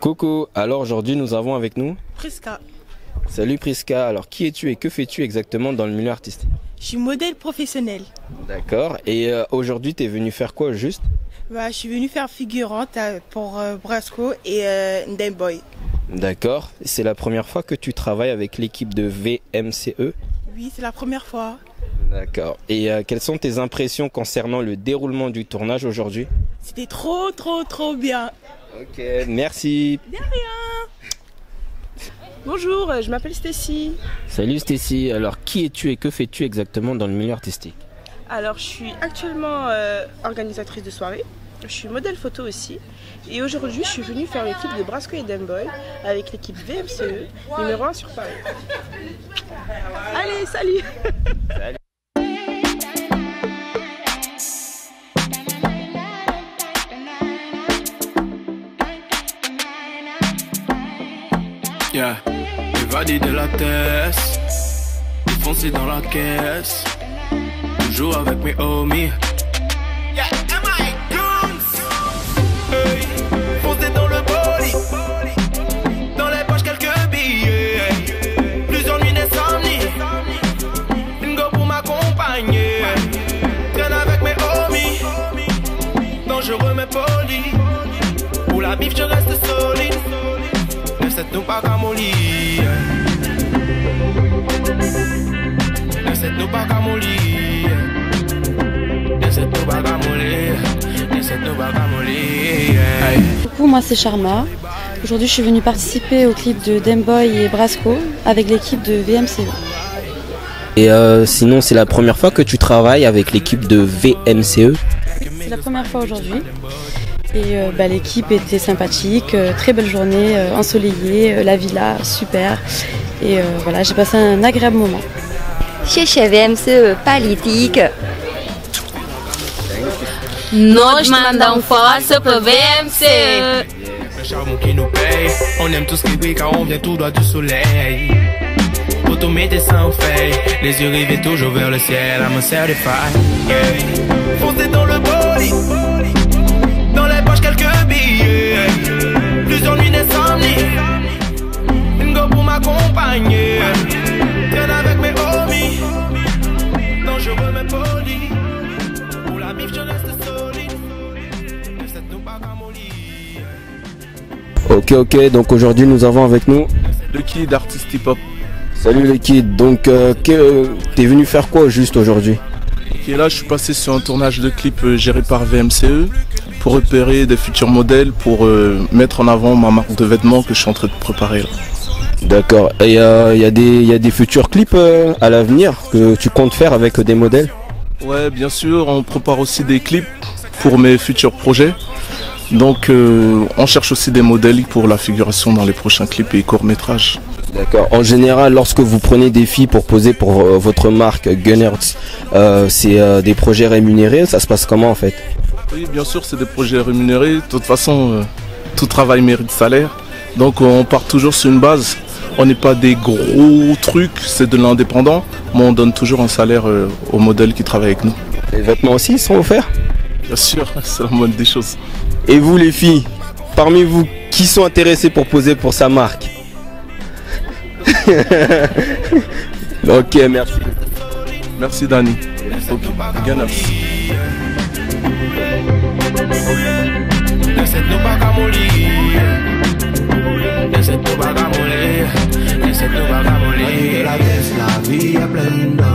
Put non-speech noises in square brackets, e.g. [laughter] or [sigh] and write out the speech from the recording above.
Coucou, alors aujourd'hui nous avons avec nous Prisca. Salut Priska, alors qui es-tu et que fais-tu exactement dans le milieu artistique? Je suis modèle professionnel. D'accord, et euh, aujourd'hui tu es venu faire quoi juste? Bah, je suis venue faire figurante euh, pour euh, Brasco et euh, Boy. D'accord, c'est la première fois que tu travailles avec l'équipe de VMCE Oui, c'est la première fois. D'accord, et euh, quelles sont tes impressions concernant le déroulement du tournage aujourd'hui? C'était trop, trop, trop bien. Ok, merci. Bonjour, euh, je m'appelle Stacy. Salut Stacy, alors qui es-tu et que fais-tu exactement dans le milieu artistique? Alors, je suis actuellement euh, organisatrice de soirée. Je suis modèle photo aussi. Et aujourd'hui, je suis venue faire l'équipe de Brasco et Ndem Boy avec l'équipe VMCE, numéro 1 sur Paris. Allez, salut Yeah, de la tête, foncé dans la caisse, toujours avec mes homies. Yeah. Goons. Hey, foncé dans le body, dans les poches quelques billets, plusieurs nuits d'insomnie, une go pour m'accompagner, traîne avec mes homies, dangereux mais poli, pour la bif je reste solide. Laisse-nous pas qu'à mollir. Laisse-nous pas qu'à mollir. Laisse-nous pas qu'à mollir. Laisse-nous pas qu'à mollir. Hey. Coucou, moi c'est Sharma. Aujourd'hui, je suis venue participer au clip de Demboy et Brasco avec l'équipe de VMCE. Et euh, sinon c'est la première fois que tu travailles avec l'équipe de VMCE C'est la première fois aujourd'hui. Et euh, bah, l'équipe était sympathique, euh, très belle journée, euh, ensoleillée, euh, la villa, super. Et euh, voilà, j'ai passé un agréable moment. 谢谢 VMCE politique. Nós mandamos força pro VMC. Le charbon qui nous paye. On aime tout ce qui brille car on vient tout droit du soleil. Automate sans fait. Les yeux rivés toujours vers le ciel. I'm a certified. Yeah. Foncé dans le body. Billets. Plusieurs nuits d'insomnie. Une go pour m'accompagner. Traîne avec mes homies. Dangereux mais poli. Pour la bif je reste solide. Laisse-nous pas qu'à mollir. Ok ok, donc aujourd'hui nous avons avec nous Le kid d'artiste hip-hop Salut les kids, donc euh, que- t'es venu faire quoi juste aujourd'hui est là, je suis passé sur un tournage de clip euh, géré par VMCE pour repérer des futurs modèles pour euh, mettre en avant ma marque de vêtements que je suis en train de préparer là. D'accord, et il y, a des- y a des futurs clips euh, à l'avenir que tu comptes faire avec des modèles? Ouais, bien sûr, on prépare aussi des clips pour mes futurs projets. Donc euh, on cherche aussi des modèles pour la figuration dans les prochains clips et courts-métrages. D'accord, en général lorsque vous prenez des filles pour poser pour euh, votre marque Gunners, euh, c'est euh, des projets rémunérés, ça se passe comment en fait? Oui, bien sûr, c'est des projets rémunérés. De toute façon, euh, tout travail mérite salaire. Donc on part toujours sur une base. On n'est pas des gros trucs, c'est de l'indépendant, mais on donne toujours un salaire euh, aux modèles qui travaillent avec nous. Les vêtements aussi sont offerts? Bien sûr, [laughs] c'est la moindre des choses. Et vous les filles, parmi vous, qui sont intéressés pour poser pour sa marque? [laughs] Ok, merci. Merci Dani. morir. Ese tu vas a morir, ese tu vas a morir. la vez la vi aprendo